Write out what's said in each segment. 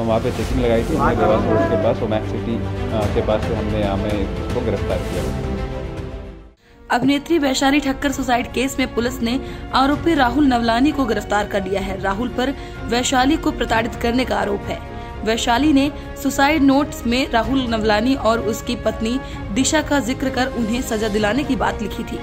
तो वहाँ पे चेकिंग लगाई थी हमने देवास रोड के पास ओमैक सिटी के पास से हमने यहाँ में इसको गिरफ़्तार किया। अभिनेत्री वैशाली ठक्कर सुसाइड केस में पुलिस ने आरोपी राहुल नवलानी को गिरफ़्तार कर लिया है। राहुल पर वैशाली को प्रताड़ित करने का आरोप है। वैशाली ने सुसाइड नोट्स में राहुल नवलानी और उसकी पत्नी दिशा का ज़िक्र कर उन्हें सजा दिलाने की बात लिखी थी।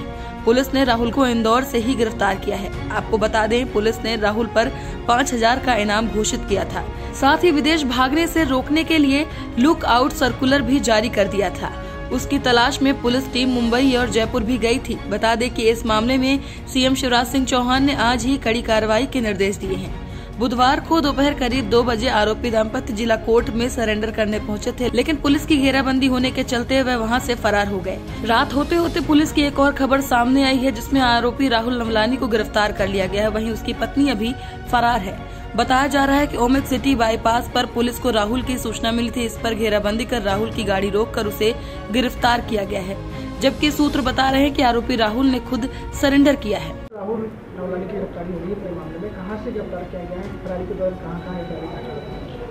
पुलिस ने राहुल को इंदौर से ही गिरफ़्तार किया है। आपको बता दें, पुलिस ने राहुल पर पाँच हज़ार का इनाम घोषित किया था। साथ ही विदेश भागने से रोकने के लिए लुक आउट सर्कुलर भी जारी कर दिया था। उसकी तलाश में पुलिस टीम मुंबई और जयपुर भी गई थी। बता दें कि इस मामले में सीएम शिवराज सिंह चौहान ने आज ही कड़ी कार्रवाई के निर्देश दिए हैं। बुधवार को दोपहर करीब दो बजे आरोपी दंपति जिला कोर्ट में सरेंडर करने पहुँचे थे, लेकिन पुलिस की घेराबंदी होने के चलते वह वहाँ से फरार हो गए। रात होते होते पुलिस की एक और खबर सामने आई है, जिसमें आरोपी राहुल नवलानी को गिरफ़्तार कर लिया गया है। वहीं उसकी पत्नी अभी फरार है। बताया जा रहा है कि ओमिक सिटी बाईपास पर पुलिस को राहुल की सूचना मिली थी। इस पर घेराबंदी कर राहुल की गाड़ी रोककर उसे गिरफ़्तार किया गया है। जबकि सूत्र बता रहे हैं कि आरोपी राहुल ने खुद सरेंडर किया है। की गिरफ्तारी हो रही है मामले में। कहाँ से गिरफ़्तार किया गया है? के दौरान कहाँ कहाँ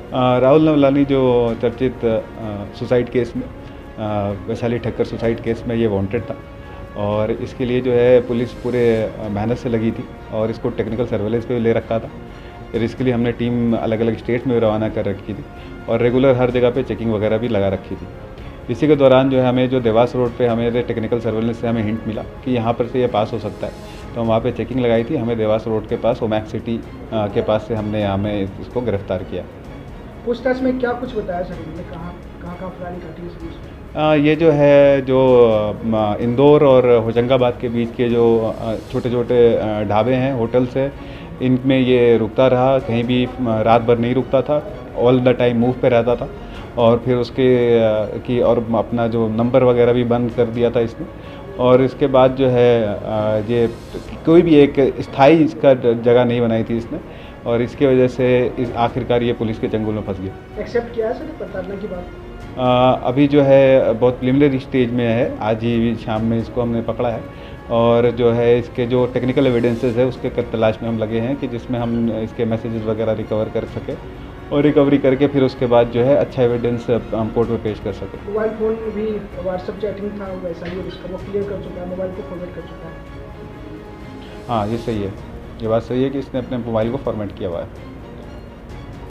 अ, राहुल नवलानी जो चर्चित सुसाइड केस में वैशाली ठक्कर सुसाइड केस में ये वांटेड था और इसके लिए जो है पुलिस पूरे मेहनत से लगी थी और इसको टेक्निकल सर्वेलेंस पे ले रखा था। फिर इसके लिए हमने टीम अलग अलग स्टेट में रवाना कर रखी थी और रेगुलर हर जगह पे चेकिंग वगैरह भी लगा रखी थी। इसी के दौरान जो है हमें जो देवास रोड पे हमें टेक्निकल सर्वेलेंस से हमें हिंट मिला कि यहाँ पर से ये पास हो सकता है। तो हम वहाँ पे चेकिंग लगाई थी। हमें देवास रोड के पास ओमैक सिटी के पास से हमने यहाँ में इसको गिरफ़्तार किया। पूछताछ में क्या कुछ बताया सर इन्होंने? कहाँ कहाँ कहाँ काटी ये जो है जो इंदौर और होशंगाबाद के बीच के जो छोटे छोटे ढाबे हैं होटल्स हैं इनमें ये रुकता रहा। कहीं भी रात भर नहीं रुकता था। ऑल द टाइम मूव पे रहता था। और फिर उसके की और अपना जो नंबर वगैरह भी बंद कर दिया था इसने। और इसके बाद जो है ये कोई भी एक स्थायी इसका जगह नहीं बनाई थी इसने और इसकी वजह से इस आखिरकार ये पुलिस के चंगुल में फंस गया। एक्सेप्ट किया है सर प्रताड़ना की बात? अ, अभी जो है बहुत प्रिलिमिनरी स्टेज में है। आज ही शाम में इसको हमने पकड़ा है और जो है इसके जो टेक्निकल एविडेंसेस है उसके तलाश में हम लगे हैं कि जिसमें हम इसके मैसेजेस वगैरह रिकवर कर सके। और रिकवरी करके फिर उसके बाद जो है अच्छा एविडेंस हम कोर्ट में पेश कर सकें। मोबाइल फ़ोन में भी व्हाट्सअप चैटिंग था वैसा ही उसका वो क्लियर कर चुका है मोबाइल को फॉरवर्ड कर चुका है। हाँ ये सही है। ये बात सही है कि इसने अपने मोबाइल को फॉर्मेट किया हुआ है।